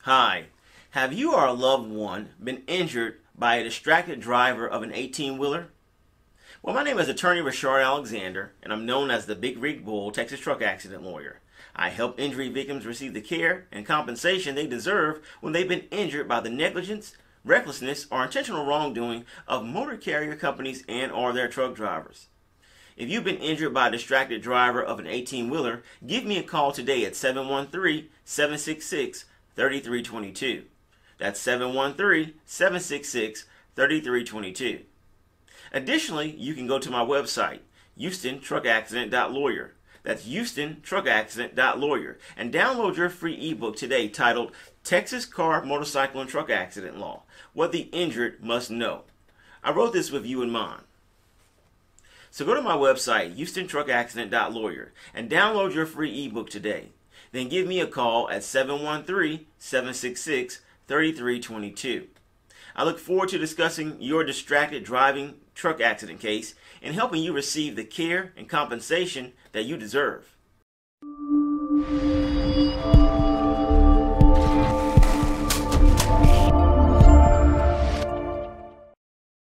Hi, have you or a loved one been injured by a distracted driver of an 18 wheeler? Well, my name is attorney Reshard Alexander, and I'm known as the Big Rig Bull Texas truck accident lawyer. I help injury victims receive the care and compensation they deserve when they've been injured by the negligence, recklessness, or intentional wrongdoing of motor carrier companies and or their truck drivers. If you've been injured by a distracted driver of an 18-wheeler, give me a call today at 713-766-3322. That's 713-766-3322. Additionally, you can go to my website, HoustonTruckAccident.lawyer. That's HoustonTruckAccident.lawyer and download your free ebook today titled Texas Car, Motorcycle, and Truck Accident Law What the Injured Must Know. I wrote this with you in mind. So go to my website, HoustonTruckAccident.lawyer, and download your free ebook today. Then give me a call at 713 766 3322. I look forward to discussing your distracted driving truck accident case and helping you receive the care and compensation that you deserve.